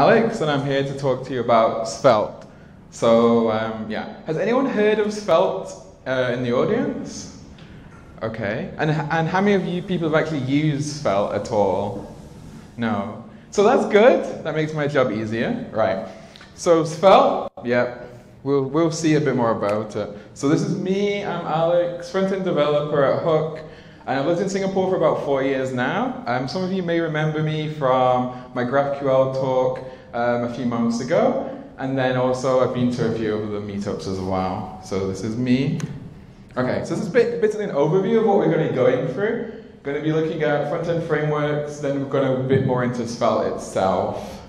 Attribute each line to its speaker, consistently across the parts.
Speaker 1: Alex, and I'm here to talk to you about Svelte. So, um, yeah, has anyone heard of Svelte uh, in the audience? Okay, and, and how many of you people have actually used Svelte at all? No. So that's good. That makes my job easier. Right. So Svelte, yeah, we'll, we'll see a bit more about it. So this is me. I'm Alex, front-end developer at Hook. And I've lived in Singapore for about four years now. Um, some of you may remember me from my GraphQL talk um, a few months ago. And then also I've been to a few of the meetups as well. So this is me. Okay, so this is a bit, bit of an overview of what we're going to be going through. Going to be looking at front-end frameworks, then we're going to a bit more into Svelte itself.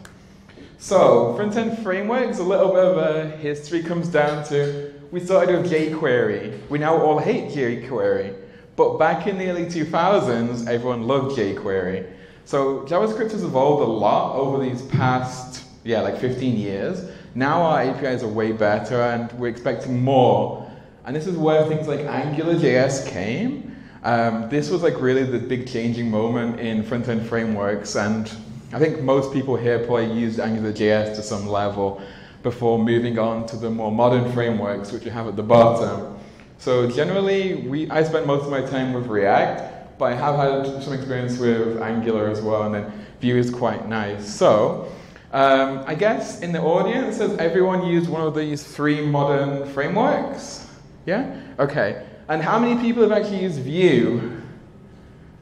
Speaker 1: So, front-end frameworks, a little bit of a history comes down to, we started with jQuery. We now all hate jQuery. But back in the early 2000s, everyone loved jQuery. So JavaScript has evolved a lot over these past, yeah, like 15 years. Now our APIs are way better and we're expecting more. And this is where things like AngularJS came. Um, this was like really the big changing moment in front-end frameworks and I think most people here probably used AngularJS to some level before moving on to the more modern frameworks which you have at the bottom. So generally, we, I spend most of my time with React, but I have had some experience with Angular as well, and then Vue is quite nice. So um, I guess in the audience, has everyone used one of these three modern frameworks? Yeah? Okay. And how many people have actually used Vue?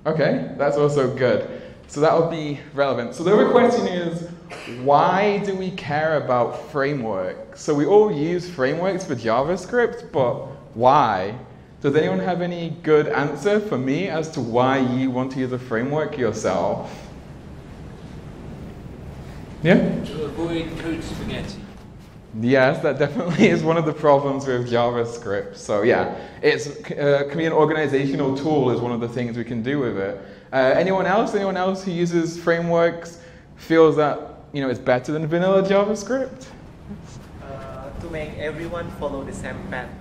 Speaker 1: Okay, that's also good. So that would be relevant. So the other question is, why do we care about frameworks? So we all use frameworks for JavaScript, but why? Does anyone have any good answer for me as to why you want to use a framework yourself? Yeah?
Speaker 2: To avoid code spaghetti.
Speaker 1: Yes, that definitely is one of the problems with JavaScript. So yeah, it uh, can be an organizational tool is one of the things we can do with it. Uh, anyone else? Anyone else who uses frameworks feels that you know it's better than vanilla JavaScript?
Speaker 3: Uh, to make everyone follow the same pattern.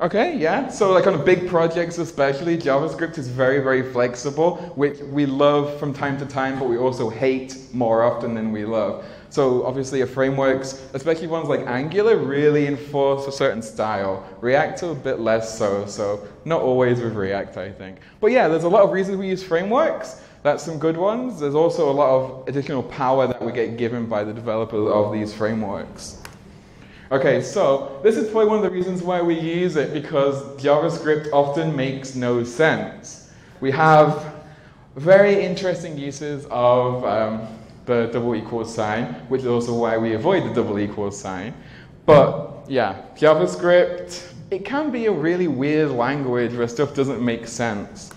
Speaker 1: Okay, yeah. So like on big projects especially, JavaScript is very, very flexible, which we love from time to time, but we also hate more often than we love. So obviously a frameworks, especially ones like Angular, really enforce a certain style. React a bit less so, so not always with React, I think. But yeah, there's a lot of reasons we use frameworks. That's some good ones. There's also a lot of additional power that we get given by the developers of these frameworks. Okay, so this is probably one of the reasons why we use it because JavaScript often makes no sense. We have very interesting uses of um, the double equals sign, which is also why we avoid the double equals sign. But yeah, JavaScript, it can be a really weird language where stuff doesn't make sense.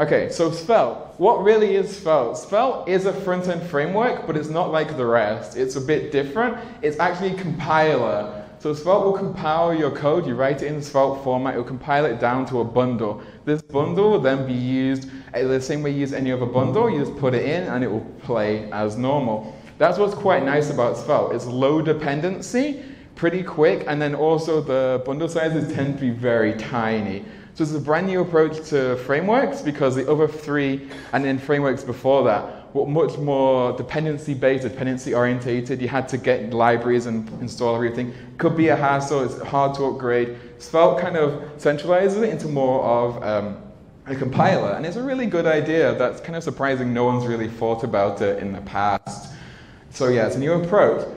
Speaker 1: Okay, so Svelte. What really is Svelte? Svelte is a front-end framework, but it's not like the rest. It's a bit different. It's actually a compiler. So Svelte will compile your code, you write it in Svelte format, it will compile it down to a bundle. This bundle will then be used uh, the same way you use any other bundle, you just put it in and it will play as normal. That's what's quite nice about Svelte. It's low dependency, pretty quick, and then also the bundle sizes tend to be very tiny. So it's a brand new approach to frameworks because the other three and then frameworks before that were much more dependency based, dependency orientated. You had to get libraries and install everything. Could be a hassle, it's hard to upgrade. Svelte kind of centralizes it into more of um, a compiler. And it's a really good idea. That's kind of surprising no one's really thought about it in the past. So yeah, it's a new approach.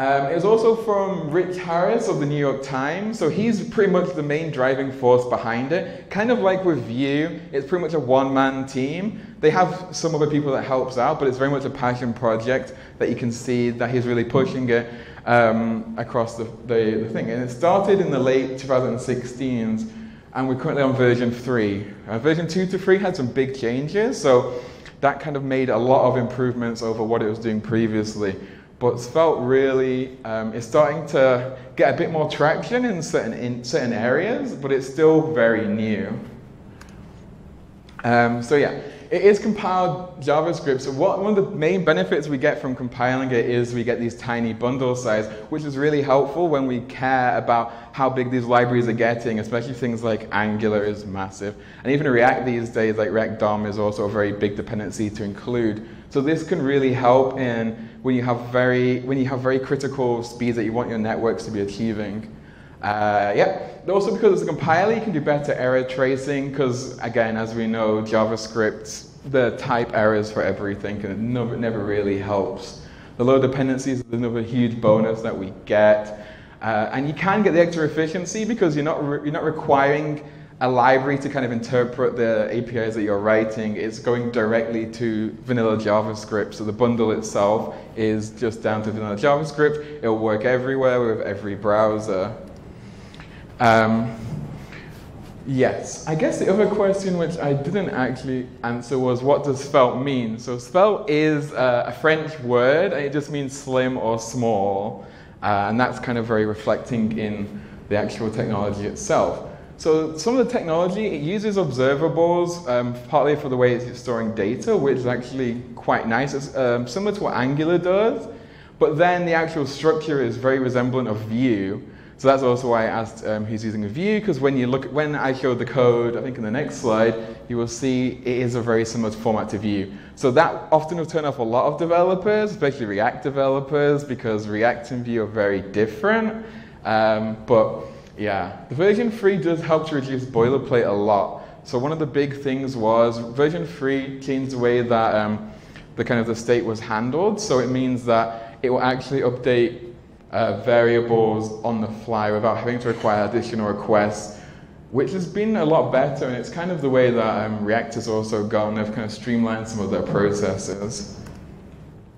Speaker 1: Um, it was also from Rich Harris of the New York Times. So he's pretty much the main driving force behind it. Kind of like with Vue, it's pretty much a one-man team. They have some other people that helps out, but it's very much a passion project that you can see that he's really pushing it um, across the, the, the, thing. And it started in the late 2016s, and we're currently on version 3. Uh, version 2 to 3 had some big changes, so that kind of made a lot of improvements over what it was doing previously but Svelte really um, is starting to get a bit more traction in certain, in certain areas, but it's still very new. Um, so yeah, it is compiled JavaScript. So what, one of the main benefits we get from compiling it is we get these tiny bundle size, which is really helpful when we care about how big these libraries are getting, especially things like Angular is massive. And even React these days, like React DOM is also a very big dependency to include. So this can really help in when you have very when you have very critical speeds that you want your networks to be achieving. Uh, yeah. Also, because it's a compiler, you can do better error tracing. Because again, as we know, JavaScript the type errors for everything, and it never, never really helps. The low dependencies is another huge bonus that we get. Uh, and you can get the extra efficiency because you're not, you're not requiring a library to kind of interpret the APIs that you're writing. It's going directly to vanilla JavaScript. So the bundle itself is just down to vanilla JavaScript. It'll work everywhere with every browser. Um, yes, I guess the other question which I didn't actually answer was what does svelte mean? So svelte is uh, a French word and it just means slim or small. Uh, and that's kind of very reflecting in the actual technology itself. So some of the technology, it uses observables, um, partly for the way it's storing data, which is actually quite nice. It's um, similar to what Angular does, but then the actual structure is very resemblant of Vue. So that's also why I asked um, who's using a Vue, because when you look, when I showed the code, I think in the next slide, you will see it is a very similar format to Vue. So that often will turn off a lot of developers, especially React developers, because React and Vue are very different. Um, but yeah, the version 3 does help to reduce boilerplate a lot. So one of the big things was version 3 changed the way that um, the kind of the state was handled. So it means that it will actually update uh, variables on the fly without having to require additional requests, which has been a lot better. And it's kind of the way that um, React has also gone. They've kind of streamlined some of their processes.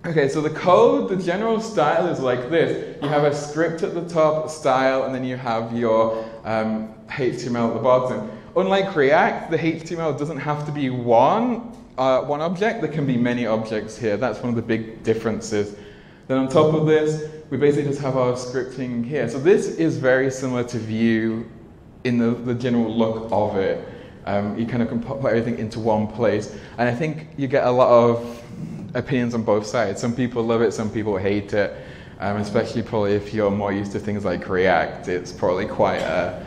Speaker 1: Okay, so the code, the general style is like this. You have a script at the top, style, and then you have your um, HTML at the bottom. Unlike React, the HTML doesn't have to be one, uh, one object. There can be many objects here. That's one of the big differences. Then on top of this, we basically just have our scripting here. So this is very similar to Vue in the, the general look of it. Um, you kind of can put everything into one place. And I think you get a lot of opinions on both sides. Some people love it, some people hate it. Um, especially probably if you're more used to things like React, it's probably quite a,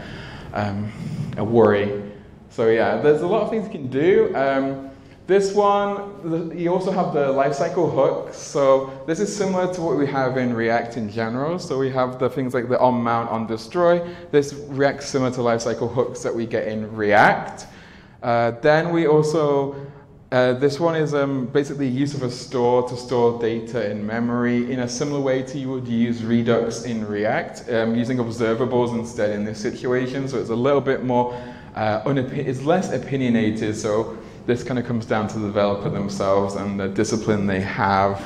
Speaker 1: um, a worry. So yeah, there's a lot of things you can do. Um, this one, you also have the lifecycle hooks. So this is similar to what we have in React in general. So we have the things like the on mount, on destroy. This reacts similar to lifecycle hooks that we get in React. Uh, then we also uh, this one is um, basically use of a store to store data in memory in a similar way to you would use Redux in React, um, using observables instead in this situation. So it's a little bit more, uh, it's less opinionated. So this kind of comes down to the developer themselves and the discipline they have.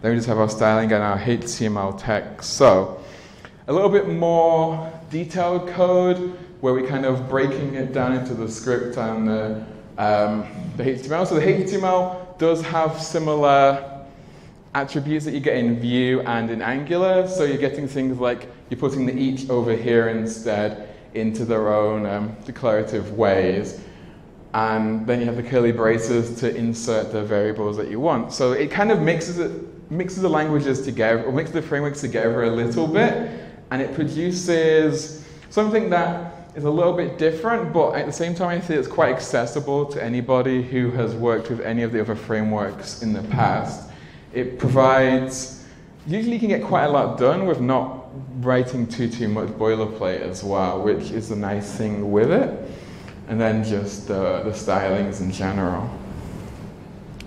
Speaker 1: Then we just have our styling and our HTML text. So a little bit more detailed code where we kind of breaking it down into the script and the um, the HTML. So the HTML does have similar attributes that you get in Vue and in Angular. So you're getting things like you're putting the each over here instead into their own um, declarative ways. And then you have the curly braces to insert the variables that you want. So it kind of mixes it, mixes the languages together, or mixes the frameworks together a little bit, and it produces something that is a little bit different, but at the same time, I think it's quite accessible to anybody who has worked with any of the other frameworks in the past. It provides, usually you can get quite a lot done with not writing too, too much boilerplate as well, which is a nice thing with it. And then just uh, the stylings in general.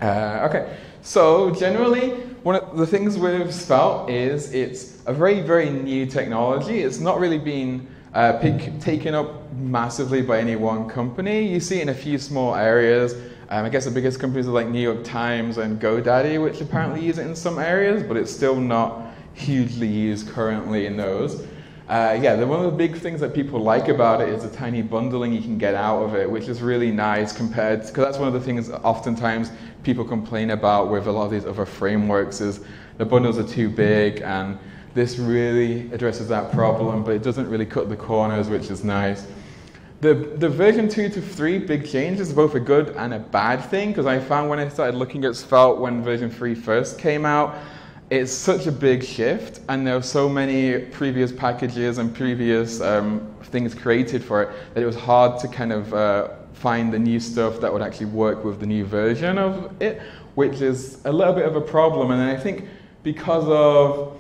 Speaker 1: Uh, okay, so generally, one of the things with Svelte is it's a very, very new technology. It's not really been uh, pick, taken up massively by any one company. You see it in a few small areas. Um, I guess the biggest companies are like New York Times and GoDaddy, which apparently use it in some areas, but it's still not hugely used currently in those. Uh, yeah, the, one of the big things that people like about it is the tiny bundling you can get out of it, which is really nice compared, because that's one of the things oftentimes people complain about with a lot of these other frameworks is the bundles are too big and this really addresses that problem, but it doesn't really cut the corners, which is nice. The, the version 2 to 3 big change is both a good and a bad thing, because I found when I started looking at Svelte when version 3 first came out, it's such a big shift, and there are so many previous packages and previous um, things created for it that it was hard to kind of uh, find the new stuff that would actually work with the new version of it, which is a little bit of a problem. And I think because of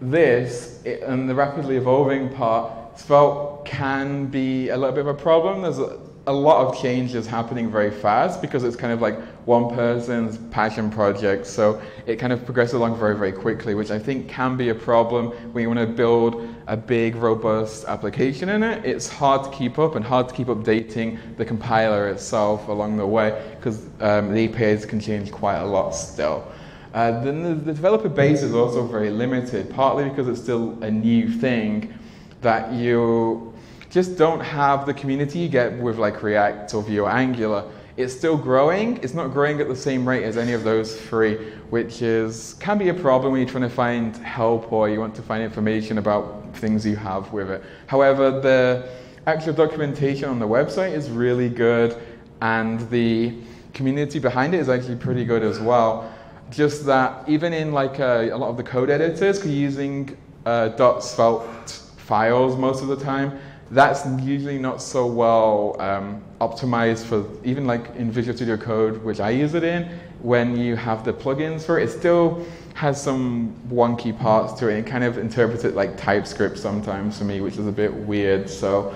Speaker 1: this it, and the rapidly evolving part, Svelte can be a little bit of a problem. There's a, a lot of changes happening very fast because it's kind of like one person's passion project. So it kind of progresses along very, very quickly, which I think can be a problem when you want to build a big, robust application in it. It's hard to keep up and hard to keep updating the compiler itself along the way because um, the APIs can change quite a lot still. Uh, then the, the developer base is also very limited, partly because it's still a new thing that you just don't have the community you get with like React or Vue or Angular. It's still growing. It's not growing at the same rate as any of those three, which is can be a problem when you're trying to find help or you want to find information about things you have with it. However, the actual documentation on the website is really good, and the community behind it is actually pretty good as well. Just that even in like a, a lot of the code editors, using uh, .svelte files most of the time, that's usually not so well um, optimized for even like in Visual Studio Code, which I use it in. When you have the plugins for it, it still has some wonky parts to it. It kind of interprets it like TypeScript sometimes for me, which is a bit weird. So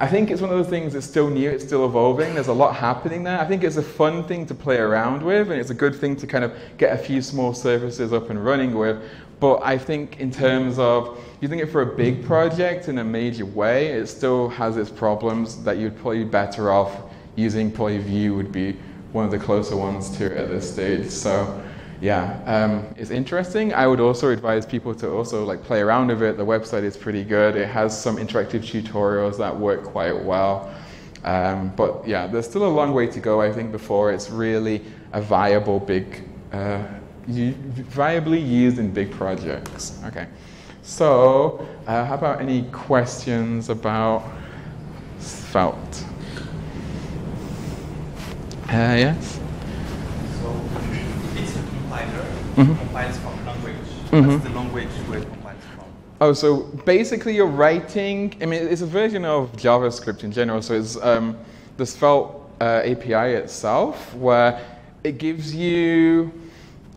Speaker 1: I think it's one of those things that's still new, it's still evolving, there's a lot happening there. I think it's a fun thing to play around with, and it's a good thing to kind of get a few small services up and running with. But I think in terms of using it for a big project in a major way, it still has its problems that you'd probably be better off using probably Vue would be one of the closer ones to it at this stage. So yeah, um, it's interesting. I would also advise people to also like play around with it. The website is pretty good. It has some interactive tutorials that work quite well. Um, but yeah, there's still a long way to go, I think, before it's really a viable big uh, viably used in big projects. Okay, so uh, how about any questions about Svelte? Uh, yes?
Speaker 4: So
Speaker 1: Mhm.
Speaker 4: compiles from language.
Speaker 1: Mhm.
Speaker 4: The language where it compiles from?
Speaker 1: Oh, so basically you're writing, I mean, it's a version of JavaScript in general. So it's um, the Svelte uh, API itself, where it gives you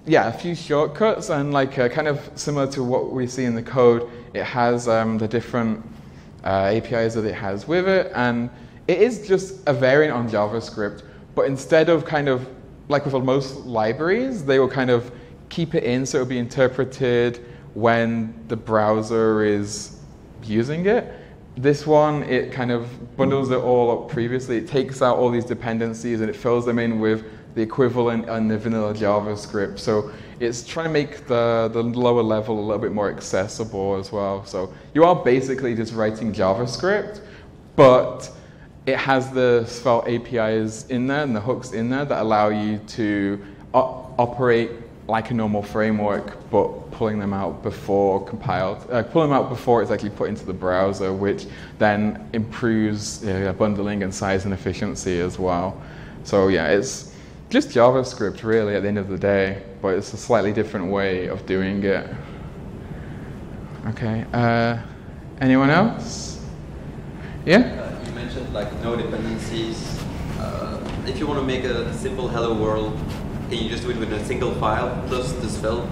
Speaker 1: yeah, a few shortcuts and like uh, kind of similar to what we see in the code, it has um, the different uh, APIs that it has with it, and it is just a variant on JavaScript. But instead of kind of like with most libraries, they will kind of keep it in so it'll be interpreted when the browser is using it. This one, it kind of bundles it all up previously. It takes out all these dependencies and it fills them in with the equivalent on the vanilla JavaScript. So it's trying to make the, the lower level a little bit more accessible as well. So you are basically just writing JavaScript, but it has the Svelte APIs in there and the hooks in there that allow you to op- operate like a normal framework, but pulling them out before compiled, uh, pulling them out before it's actually put into the browser, which then improves uh, bundling and size and efficiency as well. So yeah, it's just JavaScript really at the end of the day, but it's a slightly different way of doing it. Okay, uh, anyone else? Yeah?
Speaker 5: Uh, you mentioned like no dependencies. Uh, if you want to make a, a simple hello world, can you just do it with a single file plus the svelte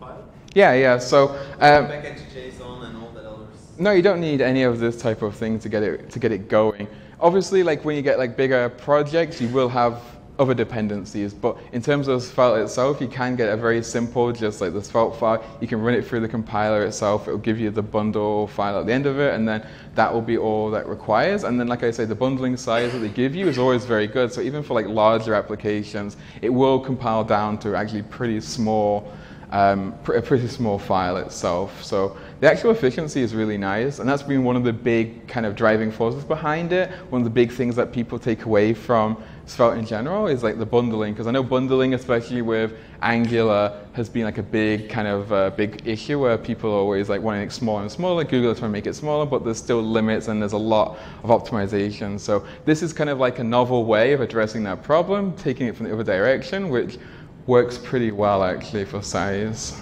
Speaker 5: file?
Speaker 1: Yeah, yeah. So um,
Speaker 5: Backend to JSON and all that others.
Speaker 1: no, you don't need any of this type of thing to get it to get it going. Obviously, like when you get like bigger projects, you will have other dependencies. But in terms of Svelte itself, you can get a very simple, just like the Svelte file. You can run it through the compiler itself. It will give you the bundle file at the end of it, and then that will be all that requires. And then, like I say, the bundling size that they give you is always very good. So even for like larger applications, it will compile down to actually pretty small. Um, a pretty small file itself. So the actual efficiency is really nice, and that's been one of the big kind of driving forces behind it. One of the big things that people take away from Svelte in general is like the bundling, because I know bundling, especially with Angular, has been like a big kind of uh, big issue where people are always like wanting it smaller and smaller. Google is trying to make it smaller, but there's still limits and there's a lot of optimization. So this is kind of like a novel way of addressing that problem, taking it from the other direction, which works pretty well actually for size.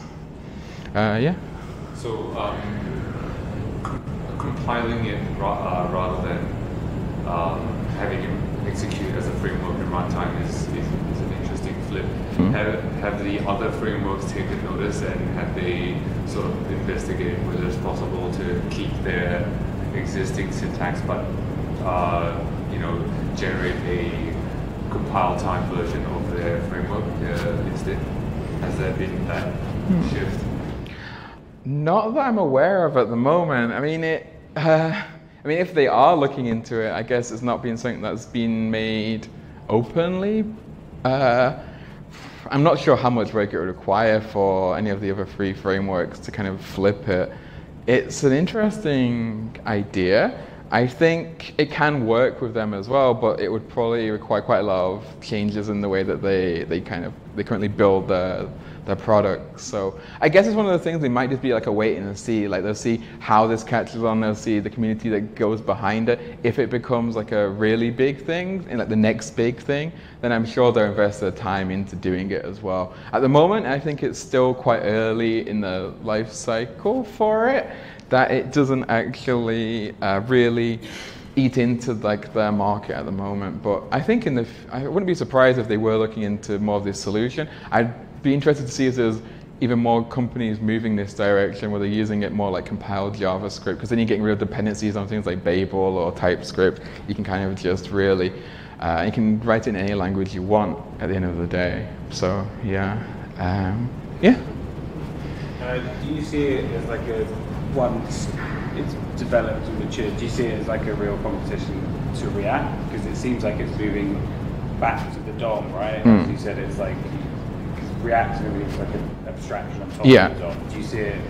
Speaker 1: Uh, yeah.
Speaker 6: So um, compiling it uh, rather than um, having it execute as a framework in runtime is, is, is an interesting flip.
Speaker 1: Hmm.
Speaker 6: Have, have the other frameworks taken notice and have they sort of investigated whether it's possible to keep their existing syntax but uh, you know generate a compile time version of their framework uh, instead? Has there been that
Speaker 1: Hmm.
Speaker 6: shift?
Speaker 1: Not that I'm aware of at the moment. I mean, it. Uh, I mean, if they are looking into it, I guess it's not been something that's been made openly. Uh, I'm not sure how much work it would require for any of the other free frameworks to kind of flip it. It's an interesting idea. I think it can work with them as well, but it would probably require quite a lot of changes in the way that they, they kind of they currently build their their products. So I guess it's one of the things they might just be like a waiting and see. Like they'll see how this catches on. They'll see the community that goes behind it. If it becomes like a really big thing and like the next big thing, then I'm sure they'll invest their time into doing it as well. At the moment, I think it's still quite early in the life cycle for it. That it doesn't actually uh, really eat into like their market at the moment. But I think in the, f- I wouldn't be surprised if they were looking into more of this solution. I'd be interested to see if there's even more companies moving this direction where they're using it more like compiled JavaScript because then you're getting rid of dependencies on things like Babel or TypeScript. You can kind of just really, uh, you can write it in any language you want at the end of the day. So yeah, um, yeah.
Speaker 7: Uh, do you see it as like a once it's developed and matured? Do you see it as like a real competition to React? Because it seems like it's moving back to the DOM, right?
Speaker 1: Mm.
Speaker 7: As you said, it's like going to like an abstraction on top
Speaker 1: Yeah.
Speaker 7: of the DOM. Do you see it?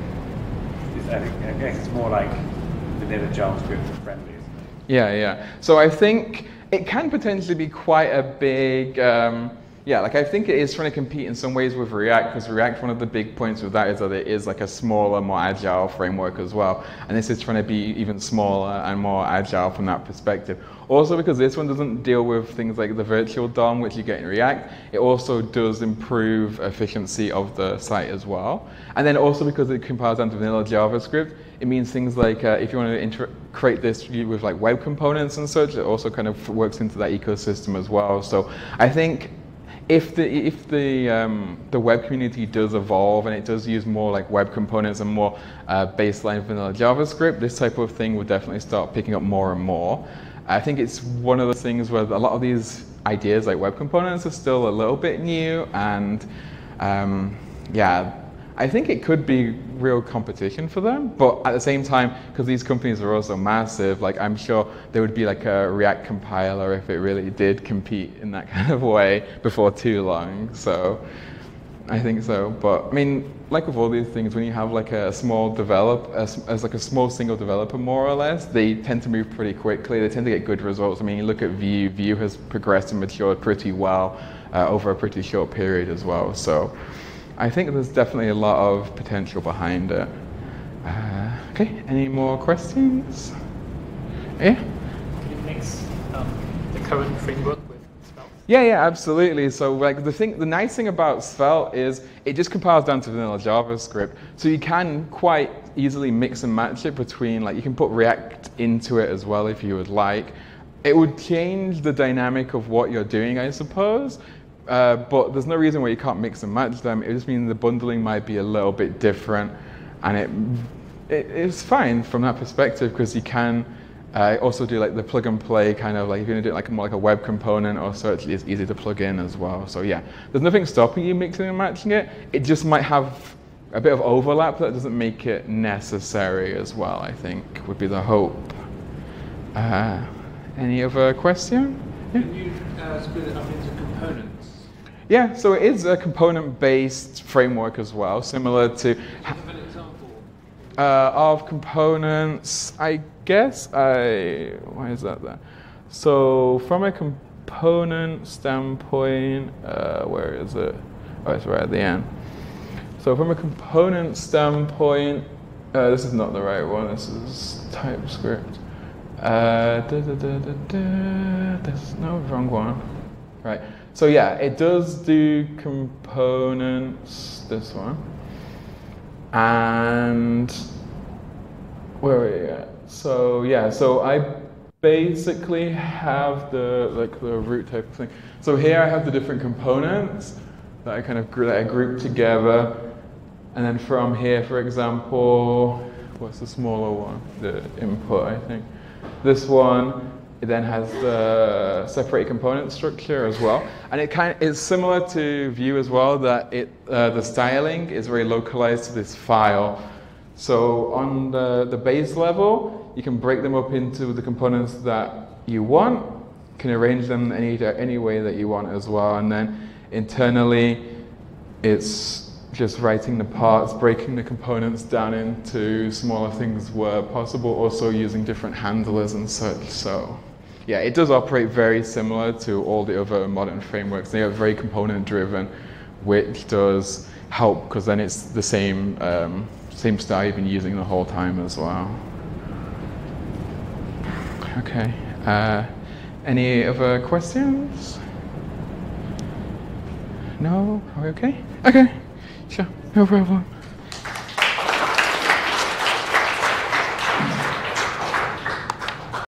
Speaker 7: Is, I, think, I guess it's more like vanilla JavaScript friendly. Isn't it?
Speaker 1: Yeah, yeah. So I think it can potentially be quite a big, um, yeah, like I think it is trying to compete in some ways with React because React, one of the big points with that is that it is like a smaller, more agile framework as well. And this is trying to be even smaller and more agile from that perspective. Also because this one doesn't deal with things like the virtual DOM, which you get in React, it also does improve efficiency of the site as well. And then also because it compiles down to vanilla JavaScript, it means things like uh, if you want to create this with like web components and such, it also kind of works into that ecosystem as well. So I think if the if the um, the web community does evolve and it does use more like web components and more uh, baseline vanilla JavaScript, this type of thing would definitely start picking up more and more. I think it's one of the things where a lot of these ideas like web components are still a little bit new and um, yeah, I think it could be real competition for them, but at the same time, because these companies are also massive, like I'm sure there would be like a React compiler if it really did compete in that kind of way before too long. So I think so. But I mean, like with all these things, when you have like a small develop, as, as like a small single developer more or less, they tend to move pretty quickly. They tend to get good results. I mean, you look at Vue. Vue has progressed and matured pretty well uh, over a pretty short period as well. So. I think there's definitely a lot of potential behind it. Uh, okay, any more questions? Yeah?
Speaker 8: Can you mix um, the current framework with Svelte?
Speaker 1: Yeah, yeah, absolutely. So like the thing, the nice thing about Svelte is it just compiles down to vanilla JavaScript. So you can quite easily mix and match it between like you can put React into it as well if you would like. It would change the dynamic of what you're doing, I suppose. Uh, but there's no reason why you can't mix and match them. It just means the bundling might be a little bit different, and it, it it's fine from that perspective because you can uh, also do like the plug and play kind of like if you're gonna do it like more like a web component or so, it's easy to plug in as well. So yeah, there's nothing stopping you mixing and matching it. It just might have a bit of overlap that doesn't make it necessary as well. I think would be the hope. Uh, any other question? Yeah.
Speaker 2: Can you uh, split it up into components?
Speaker 1: Yeah, so it is a component-based framework as well, similar to
Speaker 2: Give an example.
Speaker 1: uh, of components. I guess I why is that there? So from a component standpoint, uh, where is it? Oh, it's right at the end. So from a component standpoint, uh, this is not the right one. This is TypeScript. Uh, da, da, da, da, da. There's no wrong one. Right. So yeah, it does do components. This one. And where are we at? So yeah, so I basically have the like the root type thing. So here I have the different components, that I kind of that I group together. And then from here, for example, what's the smaller one? The input, I think. This one, it then has the separate component structure as well. And it kind of is similar to Vue as well, that it, uh, the styling is very localized to this file. So on the, the base level, you can break them up into the components that you want, can arrange them any, any way that you want as well. And then internally, it's just writing the parts, breaking the components down into smaller things where possible, also using different handlers and such. So, yeah, it does operate very similar to all the other modern frameworks. They are very component driven, which does help because then it's the same um, same style you've been using the whole time as well. Okay. Uh, any other questions? No? Are we okay? Okay. Sure. No problem.